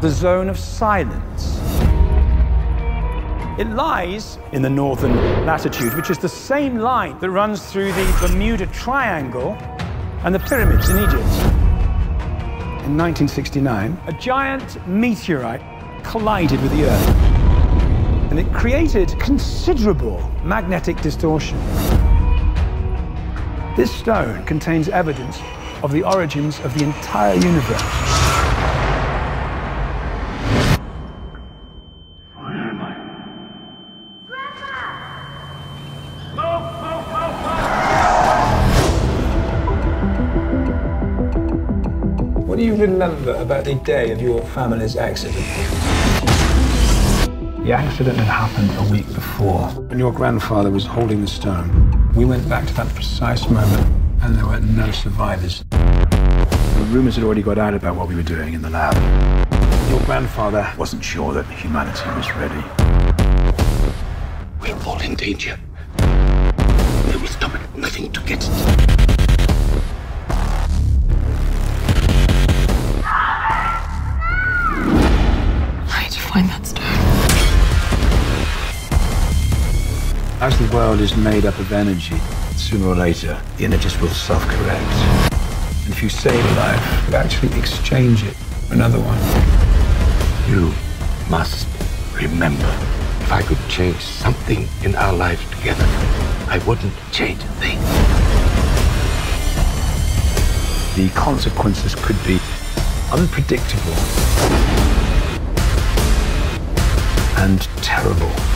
the zone of silence. It lies in the northern latitude, which is the same line that runs through the Bermuda Triangle and the pyramids in Egypt. In 1969, a giant meteorite collided with the Earth, and it created considerable magnetic distortion. This stone contains evidence of the origins of the entire universe. Do you remember about the day of your family's accident? The accident had happened a week before. When your grandfather was holding the stone, we went back to that precise moment, and there were no survivors. The rumors had already got out about what we were doing in the lab. Your grandfather Wasn't sure that humanity was ready. We're all in danger. They will stop nothing to get find that stone? As the world is made up of energy, sooner or later, the energies will self-correct. And if you save a life, you actually exchange it for another one. You must remember, if I could change something in our lives together, I wouldn't change a thing. The consequences could be unpredictable and terrible.